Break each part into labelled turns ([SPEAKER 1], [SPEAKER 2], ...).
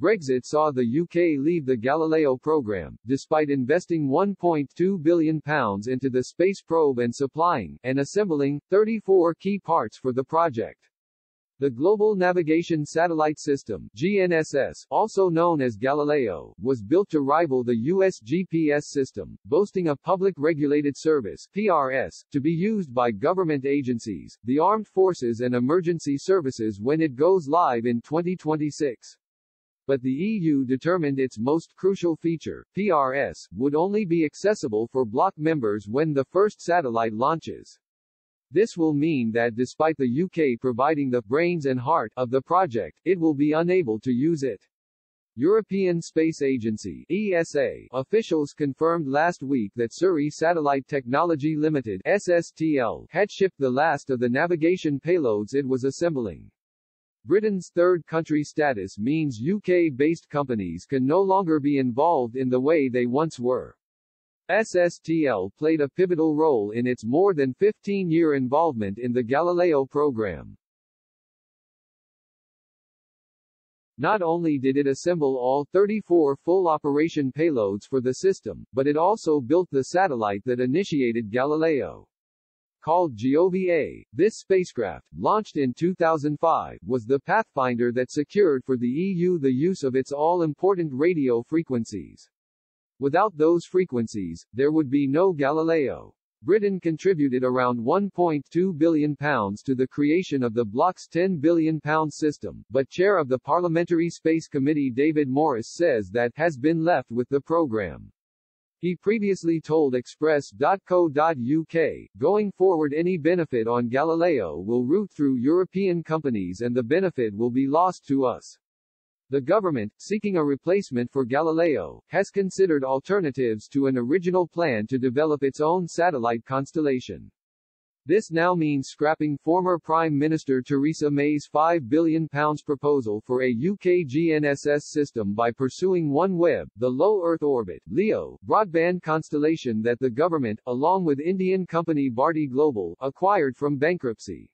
[SPEAKER 1] Brexit saw the UK leave the Galileo program, despite investing £1.2 billion into the space probe and supplying, and assembling, 34 key parts for the project. The Global Navigation Satellite System GNSS, also known as Galileo, was built to rival the U.S. GPS system, boasting a Public Regulated Service PRS, to be used by government agencies, the armed forces and emergency services when it goes live in 2026 but the EU determined its most crucial feature, PRS, would only be accessible for bloc members when the first satellite launches. This will mean that despite the UK providing the brains and heart of the project, it will be unable to use it. European Space Agency ESA officials confirmed last week that Surrey Satellite Technology Limited SSTL had shipped the last of the navigation payloads it was assembling. Britain's third country status means UK-based companies can no longer be involved in the way they once were. SSTL played a pivotal role in its more than 15-year involvement in the Galileo program. Not only did it assemble all 34 full-operation payloads for the system, but it also built the satellite that initiated Galileo. Called Giove-A, this spacecraft, launched in 2005, was the pathfinder that secured for the EU the use of its all-important radio frequencies. Without those frequencies, there would be no Galileo. Britain contributed around £1.2 billion to the creation of the bloc's £10 billion system, but chair of the Parliamentary Space Committee David Morris says that has been left with the programme. He previously told Express.co.uk, going forward any benefit on Galileo will route through European companies and the benefit will be lost to us. The government, seeking a replacement for Galileo, has considered alternatives to an original plan to develop its own satellite constellation. This now means scrapping former Prime Minister Theresa May's £5 billion proposal for a UK GNSS system by pursuing OneWeb, the low Earth orbit LEO, broadband constellation that the government, along with Indian company Bharti Global, acquired from bankruptcy.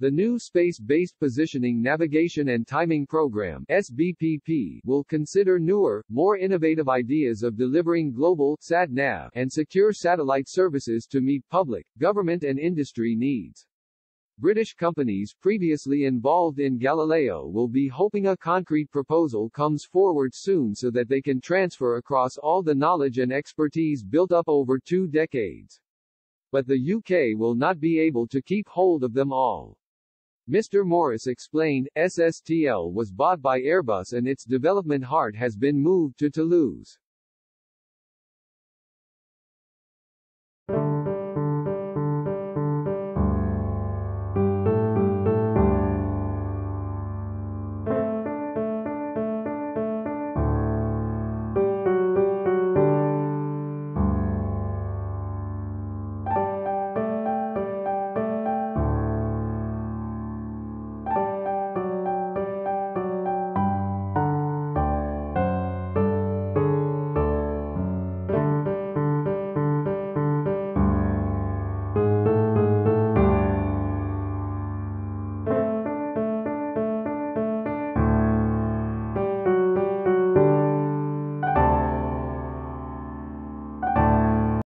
[SPEAKER 1] The new Space-Based Positioning Navigation and Timing Program SBPP will consider newer, more innovative ideas of delivering global SAT-NAV and secure satellite services to meet public, government and industry needs. British companies previously involved in Galileo will be hoping a concrete proposal comes forward soon so that they can transfer across all the knowledge and expertise built up over two decades. But the UK will not be able to keep hold of them all. Mr. Morris explained, SSTL was bought by Airbus and its development heart has been moved to Toulouse.